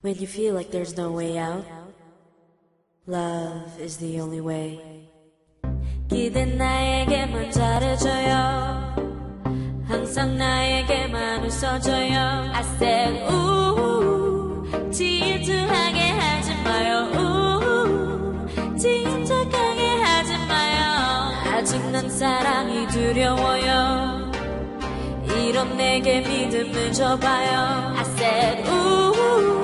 When you feel like there's no way out, love is the only way. 기댄 나에게만 잘해줘요. 항상 나에게만 웃어줘요. I said, ooh, 질투하게 하지 마요. ooh, 진척하게 하지 마요. 아직 난 사랑이 두려워요. 이런 내게 믿음을 줘봐요. I said, ooh.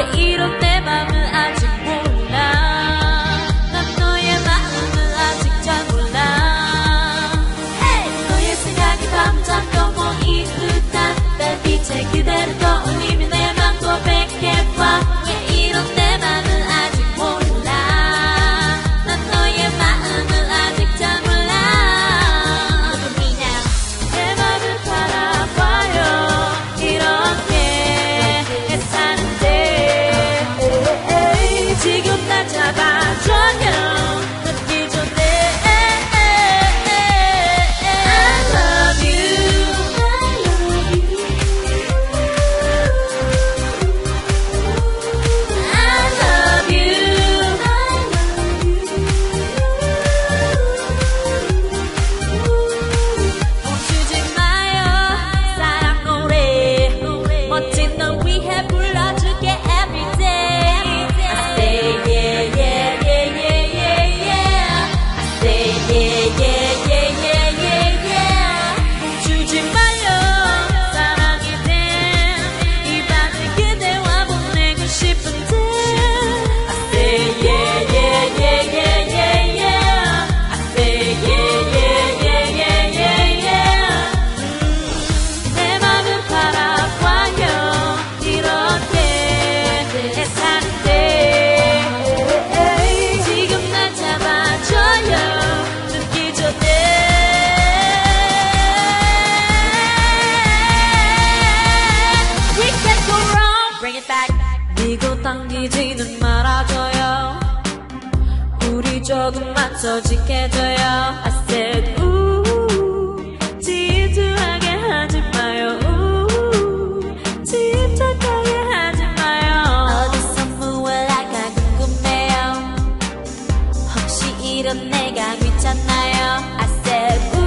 it is. me back. 밀고 당기지는 말아줘요. 우리 조금 맞춰지게 돼요. I said ooh 진주하게 하지 마요. Ooh 침착하게 하지 마요. 어디서 무얼할까 궁금해요. 혹시 이런 내가 귀찮나요? I said ooh